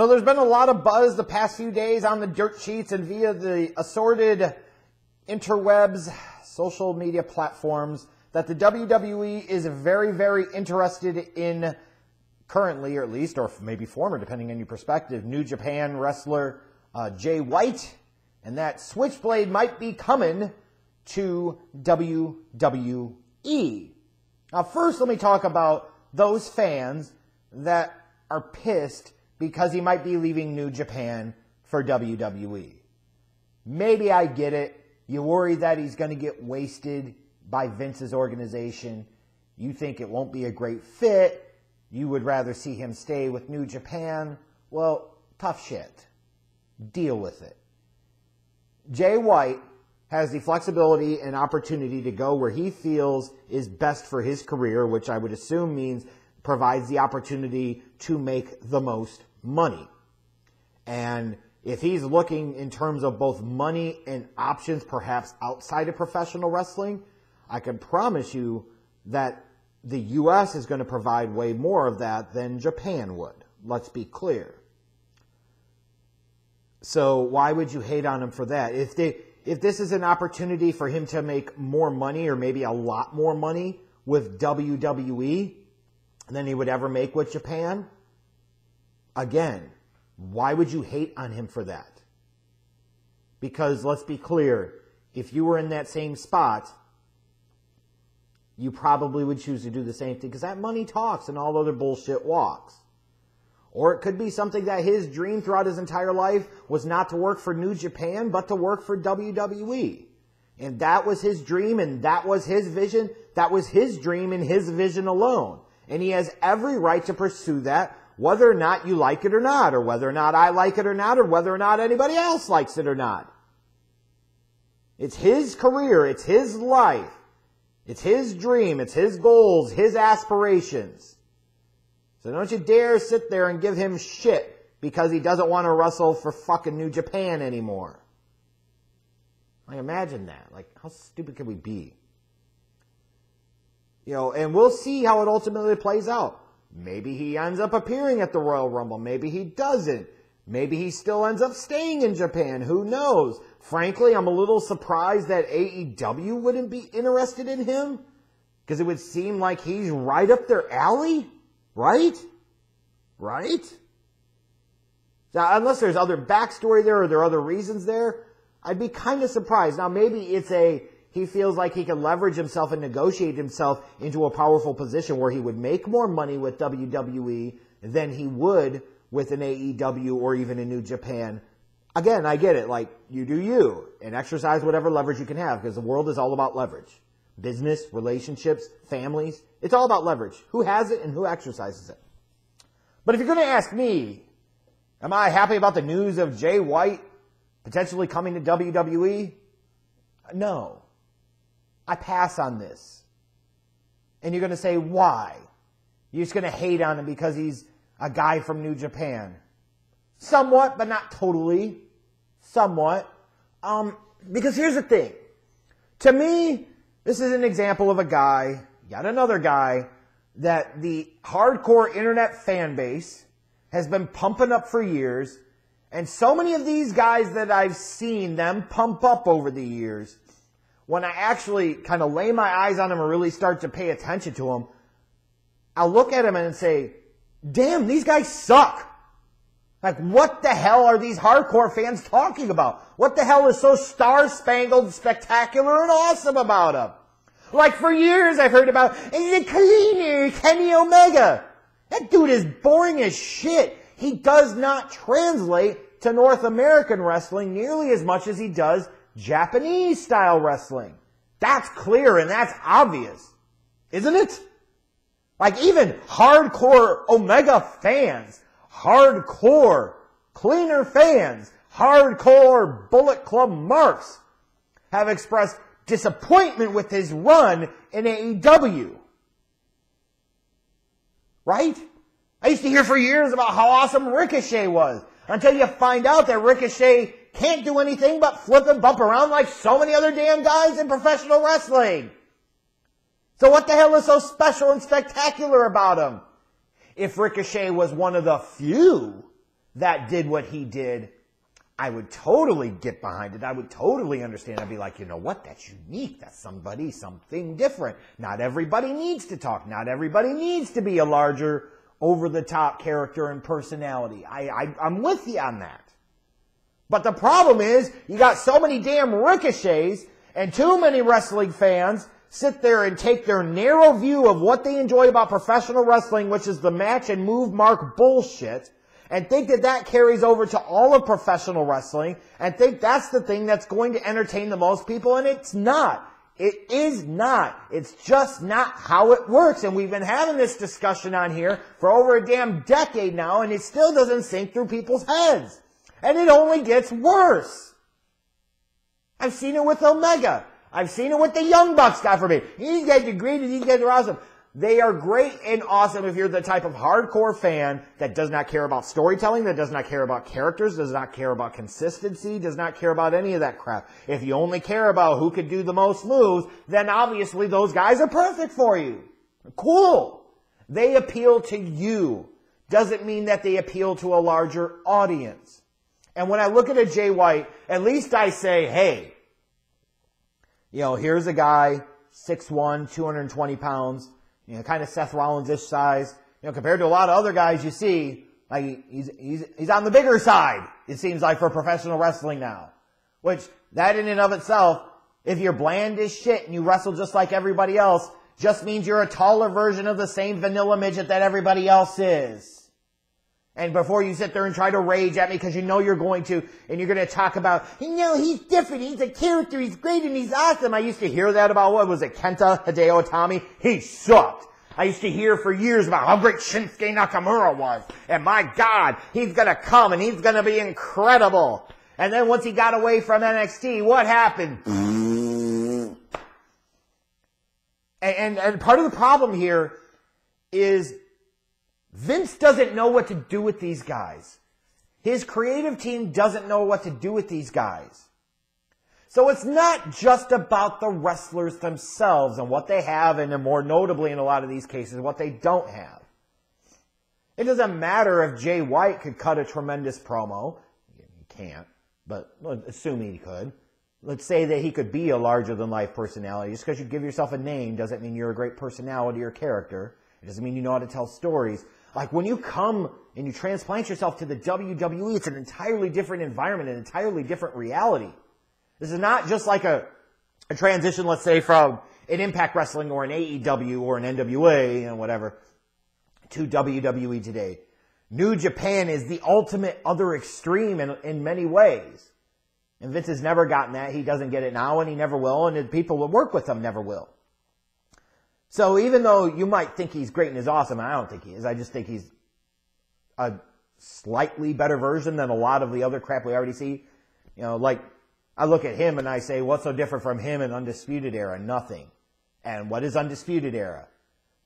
So there's been a lot of buzz the past few days on the dirt sheets and via the assorted interwebs, social media platforms that the WWE is very, very interested in currently, or at least, or maybe former, depending on your perspective, New Japan wrestler uh, Jay White, and that Switchblade might be coming to WWE. Now, first, let me talk about those fans that are pissed because he might be leaving New Japan for WWE. Maybe I get it. You worry that he's going to get wasted by Vince's organization. You think it won't be a great fit. You would rather see him stay with New Japan. Well, tough shit. Deal with it. Jay White has the flexibility and opportunity to go where he feels is best for his career, which I would assume means provides the opportunity to make the most money. And if he's looking in terms of both money and options, perhaps outside of professional wrestling, I can promise you that the U.S. is going to provide way more of that than Japan would. Let's be clear. So why would you hate on him for that? If they, if this is an opportunity for him to make more money or maybe a lot more money with WWE than he would ever make with Japan, again, why would you hate on him for that? Because let's be clear, if you were in that same spot, you probably would choose to do the same thing because that money talks and all other bullshit walks. Or it could be something that his dream throughout his entire life was not to work for New Japan, but to work for WWE. And that was his dream and that was his vision. That was his dream and his vision alone. And he has every right to pursue that, whether or not you like it or not, or whether or not I like it or not, or whether or not anybody else likes it or not. It's his career. It's his life. It's his dream. It's his goals, his aspirations. So don't you dare sit there and give him shit because he doesn't want to wrestle for fucking New Japan anymore. Like imagine that. Like how stupid can we be? You know, and we'll see how it ultimately plays out. Maybe he ends up appearing at the Royal Rumble. Maybe he doesn't. Maybe he still ends up staying in Japan. Who knows? Frankly, I'm a little surprised that AEW wouldn't be interested in him because it would seem like he's right up their alley. Right? Right? Now, unless there's other backstory there or there are other reasons there, I'd be kind of surprised. Now, maybe it's a, he feels like he can leverage himself and negotiate himself into a powerful position where he would make more money with WWE than he would with an AEW or even a New Japan. Again, I get it. Like, you do you and exercise whatever leverage you can have because the world is all about leverage business, relationships, families. It's all about leverage. Who has it and who exercises it. But if you're going to ask me, am I happy about the news of Jay White potentially coming to WWE? No. I pass on this. And you're going to say, why? You're just going to hate on him because he's a guy from New Japan. Somewhat, but not totally. Somewhat. Um, because here's the thing. To me, this is an example of a guy, yet another guy, that the hardcore internet fan base has been pumping up for years. And so many of these guys that I've seen them pump up over the years, when I actually kind of lay my eyes on them and really start to pay attention to them, I'll look at them and say, damn, these guys suck. Like, what the hell are these hardcore fans talking about? What the hell is so star-spangled, spectacular, and awesome about them? Like, for years I've heard about the cleaner, Kenny Omega. That dude is boring as shit. He does not translate to North American wrestling nearly as much as he does Japanese style wrestling. That's clear and that's obvious. Isn't it? Like even hardcore Omega fans hardcore cleaner fans, hardcore Bullet Club marks have expressed disappointment with his run in AEW. Right? I used to hear for years about how awesome Ricochet was until you find out that Ricochet can't do anything but flip and bump around like so many other damn guys in professional wrestling. So what the hell is so special and spectacular about him? if Ricochet was one of the few that did what he did, I would totally get behind it. I would totally understand. I'd be like, you know what? That's unique. That's somebody, something different. Not everybody needs to talk. Not everybody needs to be a larger, over the top character and personality. I, I, I'm with you on that. But the problem is, you got so many damn ricochets and too many wrestling fans sit there and take their narrow view of what they enjoy about professional wrestling, which is the match and move mark bullshit, and think that that carries over to all of professional wrestling and think that's the thing that's going to entertain the most people and it's not. It is not. It's just not how it works. And we've been having this discussion on here for over a damn decade now and it still doesn't sink through people's heads. And it only gets worse. I've seen it with Omega. I've seen it with the Young Bucks, God forbid. These guys are great and these guys are awesome. They are great and awesome if you're the type of hardcore fan that does not care about storytelling, that does not care about characters, does not care about consistency, does not care about any of that crap. If you only care about who could do the most moves, then obviously those guys are perfect for you. Cool. They appeal to you. Doesn't mean that they appeal to a larger audience. And when I look at a Jay White, at least I say, hey, you know, here's a guy, 6'1", 220 pounds, you know, kind of Seth Rollins-ish size. You know, compared to a lot of other guys you see, like he's, he's, he's on the bigger side, it seems like for professional wrestling now. Which, that in and of itself, if you're bland as shit and you wrestle just like everybody else, just means you're a taller version of the same vanilla midget that everybody else is. And before you sit there and try to rage at me because you know you're going to, and you're going to talk about, you know, he's different, he's a character, he's great, and he's awesome. I used to hear that about, what was it, Kenta Hideo Itami? He sucked. I used to hear for years about how great Shinsuke Nakamura was. And my God, he's gonna come and he's gonna be incredible. And then once he got away from NXT, what happened? and, and, and part of the problem here is Vince doesn't know what to do with these guys. His creative team doesn't know what to do with these guys. So it's not just about the wrestlers themselves and what they have, and more notably in a lot of these cases, what they don't have. It doesn't matter if Jay White could cut a tremendous promo. He can't, but assuming he could. Let's say that he could be a larger than life personality. Just because you give yourself a name doesn't mean you're a great personality or character. It doesn't mean you know how to tell stories. Like when you come and you transplant yourself to the WWE, it's an entirely different environment, an entirely different reality. This is not just like a, a transition, let's say, from an Impact Wrestling or an AEW or an NWA and whatever to WWE today. New Japan is the ultimate other extreme in, in many ways. And Vince has never gotten that. He doesn't get it now and he never will. And the people that work with him never will. So even though you might think he's great and is awesome, I don't think he is. I just think he's a slightly better version than a lot of the other crap we already see. You know, like I look at him and I say, what's so different from him in Undisputed Era? Nothing. And what is Undisputed Era?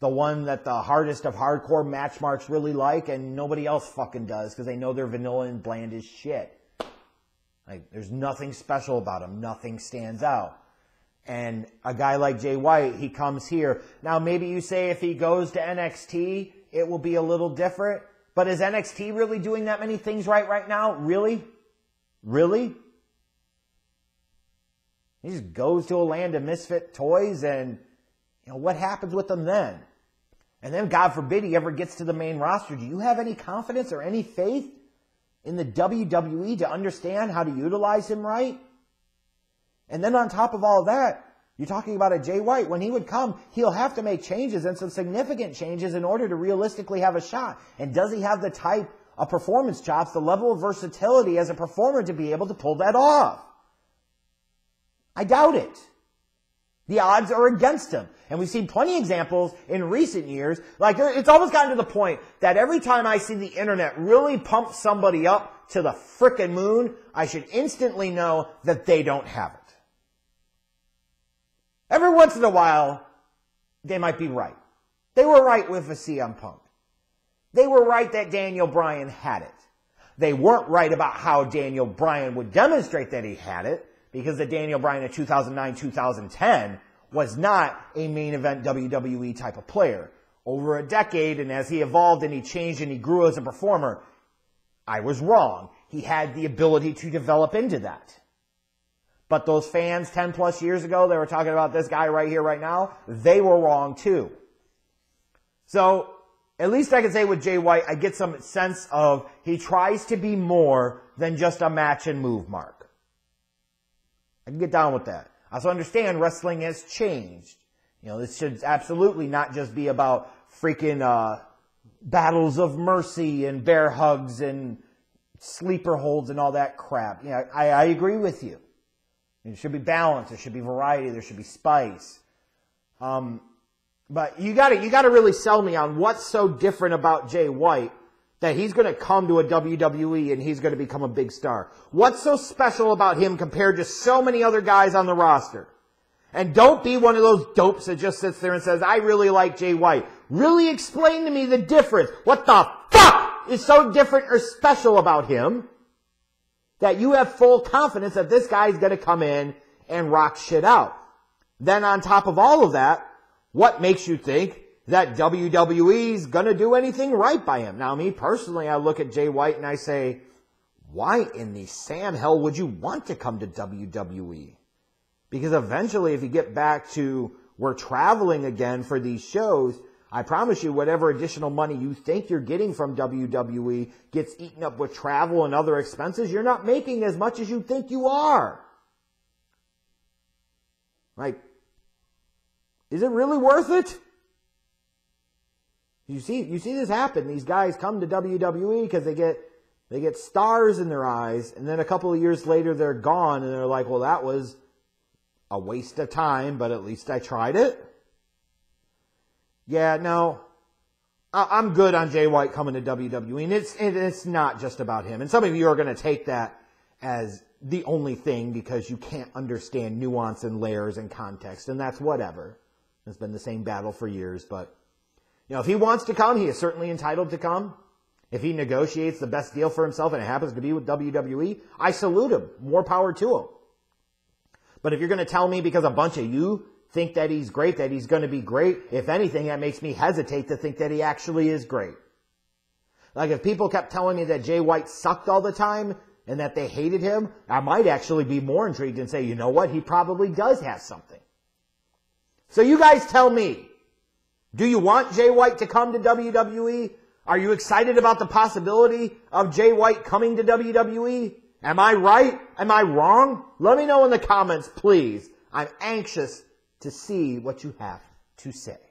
The one that the hardest of hardcore match marks really like and nobody else fucking does because they know they're vanilla and bland as shit. Like, there's nothing special about him. Nothing stands out. And a guy like Jay White, he comes here. Now, maybe you say if he goes to NXT, it will be a little different. But is NXT really doing that many things right right now? Really? Really? He just goes to a land of misfit toys and, you know, what happens with them then? And then, God forbid, he ever gets to the main roster. Do you have any confidence or any faith in the WWE to understand how to utilize him right? And then on top of all that, you're talking about a Jay White. When he would come, he'll have to make changes and some significant changes in order to realistically have a shot. And does he have the type of performance chops, the level of versatility as a performer to be able to pull that off? I doubt it. The odds are against him. And we've seen plenty of examples in recent years. Like, uh, it's almost gotten to the point that every time I see the internet really pump somebody up to the frickin' moon, I should instantly know that they don't have it. Every once in a while, they might be right. They were right with a CM Punk. They were right that Daniel Bryan had it. They weren't right about how Daniel Bryan would demonstrate that he had it because the Daniel Bryan of 2009-2010 was not a main event WWE type of player. Over a decade, and as he evolved and he changed and he grew as a performer, I was wrong. He had the ability to develop into that. But those fans 10 plus years ago, they were talking about this guy right here, right now, they were wrong too. So, at least I can say with Jay White, I get some sense of he tries to be more than just a match and move mark. I can get down with that. I also understand wrestling has changed. You know, this should absolutely not just be about freaking, uh, battles of mercy and bear hugs and sleeper holds and all that crap. Yeah, I, I agree with you. It should be balance. There should be variety. There should be spice. Um, but you got to you got to really sell me on what's so different about Jay White that he's going to come to a WWE and he's going to become a big star. What's so special about him compared to so many other guys on the roster? And don't be one of those dopes that just sits there and says, I really like Jay White. Really explain to me the difference. What the fuck is so different or special about him that you have full confidence that this guy's going to come in and rock shit out? Then on top of all of that, what makes you think that WWE's going to do anything right by him? Now, me personally, I look at Jay White and I say, why in the Sam hell would you want to come to WWE? Because eventually, if you get back to we're traveling again for these shows, I promise you, whatever additional money you think you're getting from WWE gets eaten up with travel and other expenses. You're not making as much as you think you are. Like, is it really worth it? You see, you see this happen. These guys come to WWE because they get, they get stars in their eyes, and then a couple of years later they're gone, and they're like, well, that was a waste of time, but at least I tried it. Yeah, no, I'm good on Jay White coming to WWE, and it's it's not just about him. And some of you are going to take that as the only thing because you can't understand nuance and layers and context, and that's whatever. It's been the same battle for years, but you know, if he wants to come, he is certainly entitled to come. If he negotiates the best deal for himself and it happens to be with WWE, I salute him. More power to him. But if you're going to tell me because a bunch of you think that he's great, that he's going to be great, if anything, that makes me hesitate to think that he actually is great. Like if people kept telling me that Jay White sucked all the time and that they hated him, I might actually be more intrigued and say, you know what? He probably does have something. So you guys tell me, do you want Jay White to come to WWE? Are you excited about the possibility of Jay White coming to WWE? Am I right? Am I wrong? Let me know in the comments, please. I'm anxious to see what you have to say.